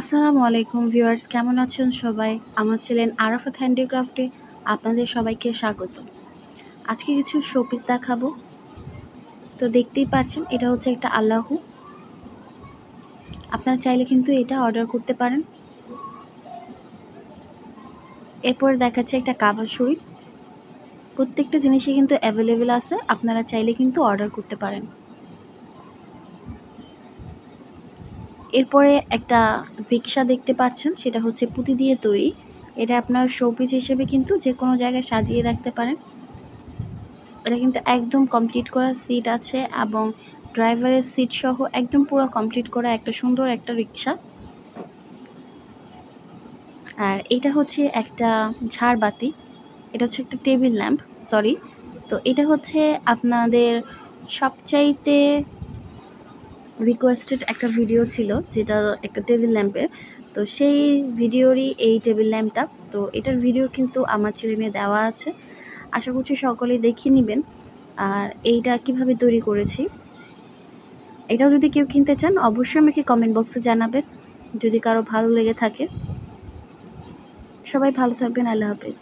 আসসালামু আলাইকুম ভিউয়ার্স, কেমন আছেন সবাই? আমার ছিলেন আরাফাত হ্যান্ডিক্রাফটে আপনাদের সবাইকে স্বাগত। আজকে কিছু শোপিস দেখাবো। তো দেখতেই পাচ্ছেন এটা হচ্ছে একটা আল্লাহু। আপনারা চাইলে কিন্তু এটা অর্ডার করতে পারেন। এরপর দেখাচ্ছে একটা কাবার শরীফ প্রত্যেকটা জিনিসই কিন্তু অ্যাভেলেবেল আছে, আপনারা চাইলে কিন্তু অর্ডার করতে পারেন। এরপরে একটা রিক্সা দেখতে পাচ্ছেন, সেটা হচ্ছে পুঁতি দিয়ে তৈরি। এটা আপনার শোপিস হিসেবে কিন্তু যে কোনো জায়গায় সাজিয়ে রাখতে পারেন। এটা কিন্তু একদম কমপ্লিট করা সিট আছে এবং ড্রাইভারের সিট সহ একদম পুরো কমপ্লিট করা একটা সুন্দর একটা রিক্সা। আর এটা হচ্ছে একটা ঝাড়বাতি, এটা হচ্ছে একটা টেবিল ল্যাম্প সরি তো এটা হচ্ছে আপনাদের সবচাইতে রিকোয়েস্টেড একটা ভিডিও ছিল, যেটা একটা টেবিল ল্যাম্পের তো সেই ভিডিওরই এই টেবিল ল্যাম্পটা তো এটার ভিডিও কিন্তু আমার ছেলে মেয়ে দেওয়া আছে। আশা করছি সকলেই দেখিয়ে নেবেন। আর এইটা কীভাবে তৈরি করেছি, এটাও যদি কেউ কিনতে চান, অবশ্যই আমাকে কমেন্ট বক্সে জানাবেন। যদি কারও ভালো লেগে থাকে, সবাই ভালো থাকবেন, আল্লাহ হাফিজ।